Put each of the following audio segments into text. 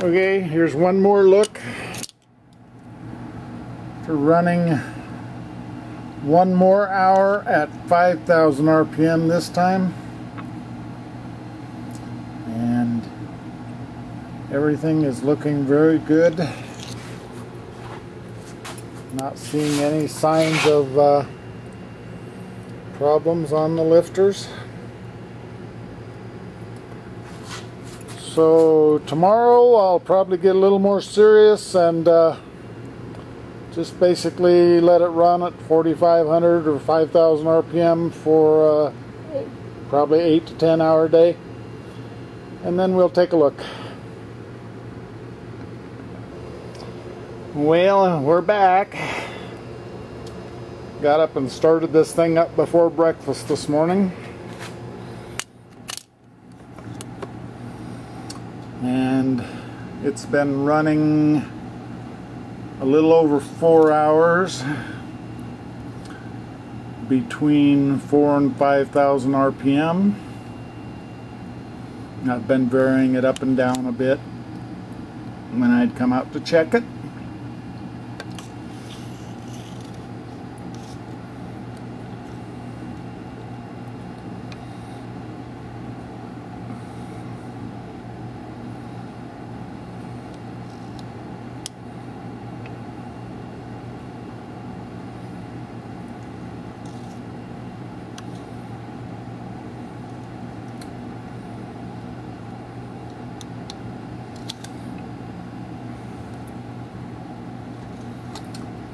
Okay, here's one more look for running one more hour at 5,000 RPM this time. And everything is looking very good. Not seeing any signs of uh, problems on the lifters. So tomorrow I'll probably get a little more serious and uh, just basically let it run at 4,500 or 5,000 RPM for uh, probably 8 to 10 hour day. And then we'll take a look. Well, we're back. Got up and started this thing up before breakfast this morning. And it's been running a little over four hours between four and five thousand RPM I've been varying it up and down a bit. When I'd come out to check it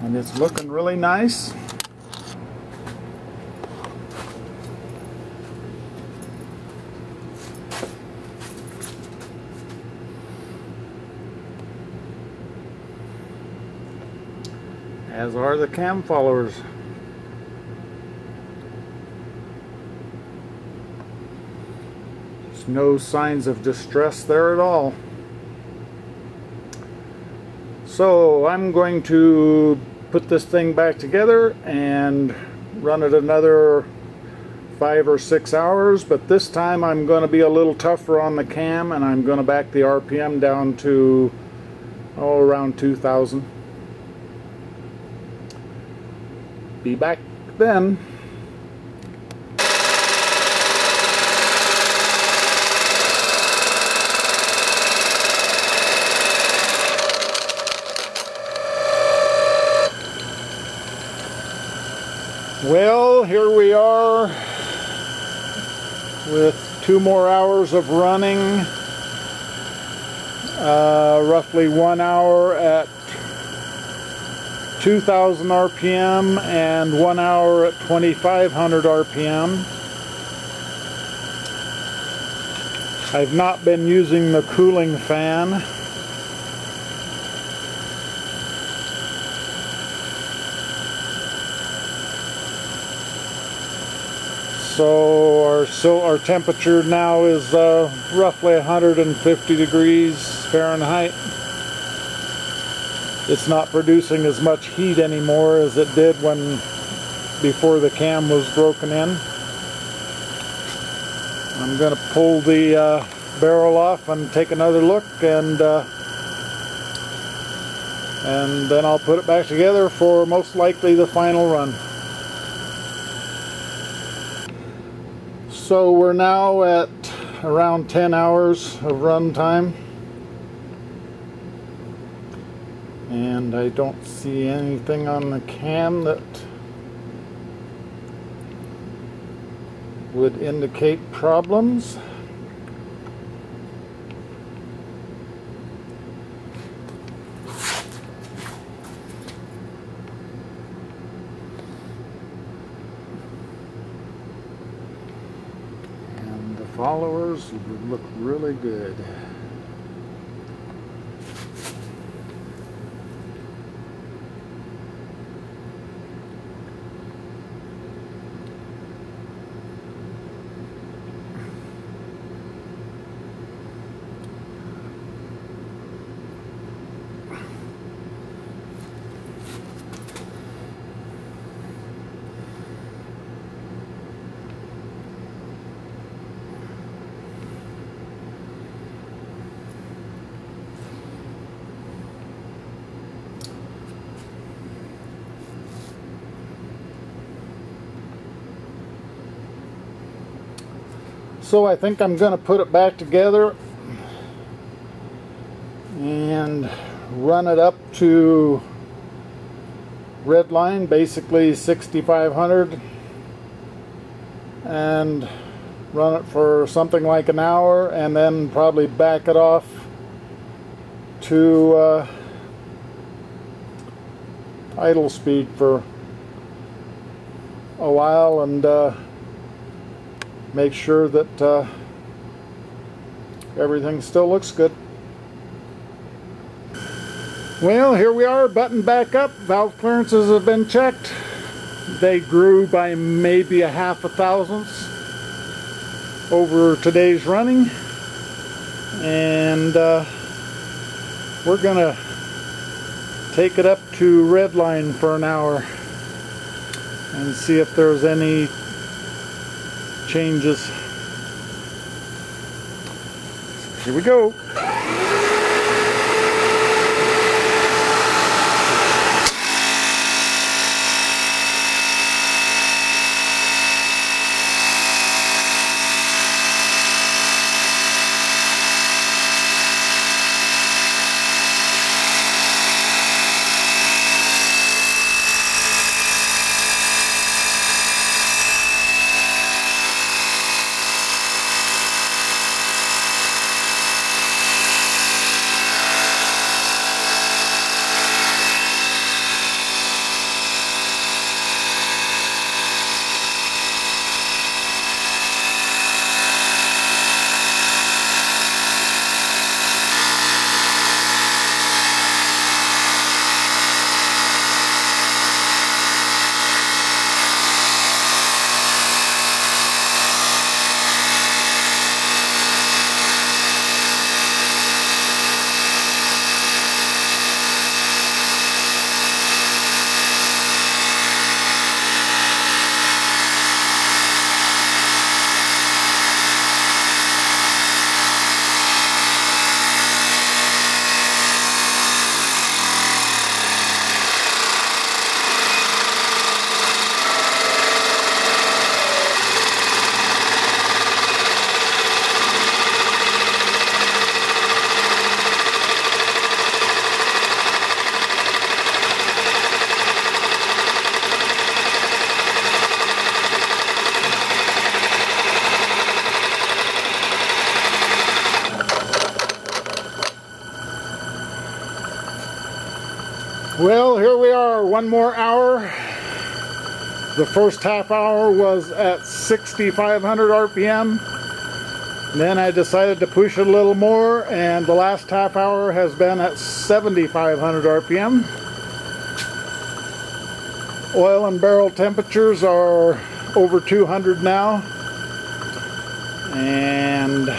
and it's looking really nice. As are the cam followers. There's no signs of distress there at all. So I'm going to put this thing back together and run it another five or six hours but this time I'm going to be a little tougher on the cam and I'm going to back the RPM down to oh around 2000 be back then Well, here we are with two more hours of running. Uh, roughly one hour at 2000 RPM and one hour at 2500 RPM. I've not been using the cooling fan. So our so our temperature now is uh, roughly 150 degrees Fahrenheit. It's not producing as much heat anymore as it did when before the cam was broken in. I'm going to pull the uh, barrel off and take another look and uh, and then I'll put it back together for most likely the final run. So we're now at around 10 hours of run time. And I don't see anything on the cam that would indicate problems. followers look really good. So I think I'm going to put it back together and run it up to red line, basically 6500 and run it for something like an hour and then probably back it off to uh, idle speed for a while and uh, make sure that uh, everything still looks good. Well, here we are, button back up. Valve clearances have been checked. They grew by maybe a half a thousandth over today's running. And uh, we're going to take it up to redline for an hour and see if there's any changes. Here we go. Well, here we are, one more hour. The first half hour was at 6,500 RPM. Then I decided to push it a little more, and the last half hour has been at 7,500 RPM. Oil and barrel temperatures are over 200 now. And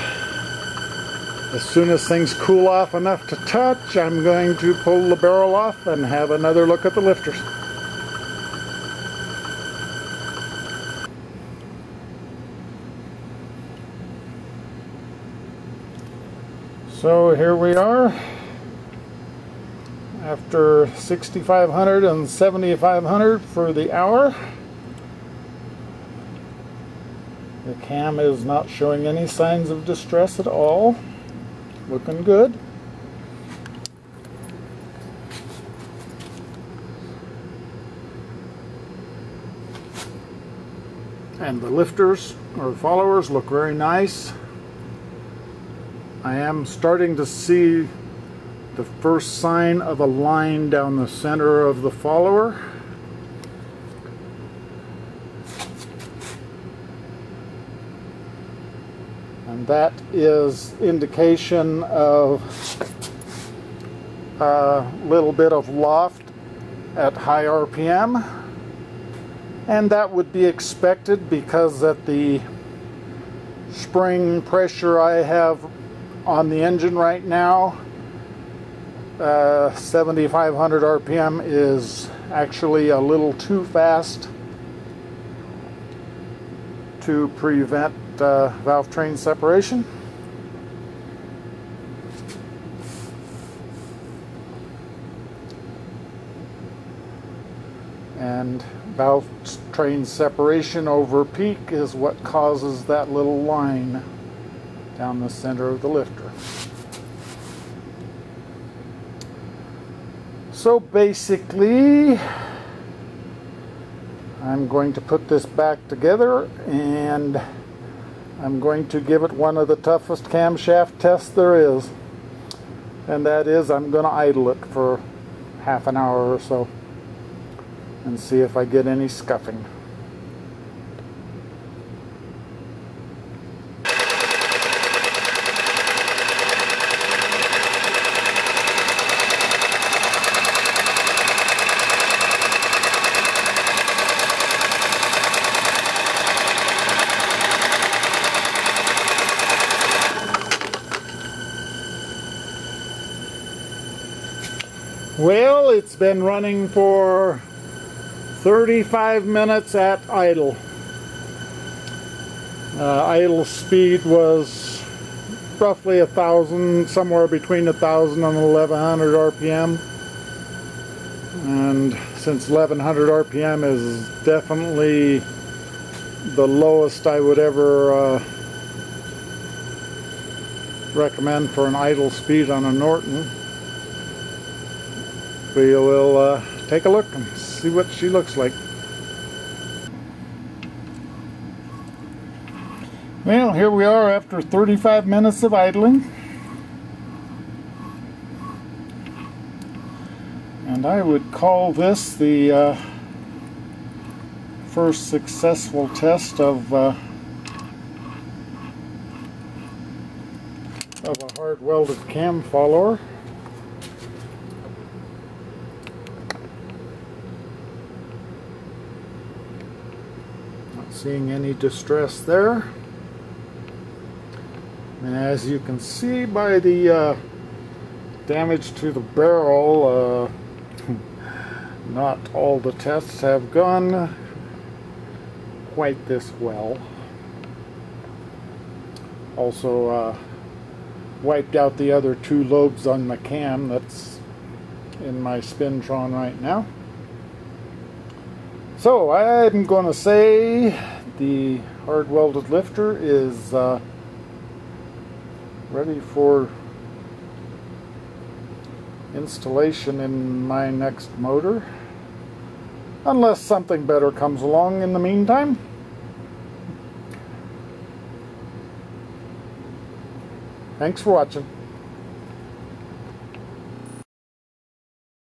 as soon as things cool off enough to touch, I'm going to pull the barrel off and have another look at the lifters. So here we are after 6500 and 7500 for the hour. The cam is not showing any signs of distress at all looking good. And the lifters or followers look very nice. I am starting to see the first sign of a line down the center of the follower. And that is indication of a little bit of loft at high RPM and that would be expected because at the spring pressure I have on the engine right now uh, 7500 RPM is actually a little too fast to prevent uh, valve train separation. And valve train separation over peak is what causes that little line. down the center of the lifter. So basically, I'm going to put this back together and I'm going to give it one of the toughest camshaft tests there is. And that is I'm going to idle it for half an hour or so and see if I get any scuffing. Well, it's been running for 35 minutes at idle. Uh, idle speed was roughly a thousand, somewhere between a thousand and 1100 RPM. And since 1100 RPM is definitely the lowest I would ever uh, recommend for an idle speed on a Norton, we will uh, take a look and see what she looks like. Well, here we are after 35 minutes of idling. And I would call this the uh, first successful test of uh, of a hard welded cam follower. Seeing any distress there. And as you can see by the uh, damage to the barrel, uh, not all the tests have gone quite this well. Also uh, wiped out the other two lobes on the cam that's in my Spintron right now. So I'm going to say the hard welded lifter is uh, ready for installation in my next motor unless something better comes along in the meantime. Thanks for watching.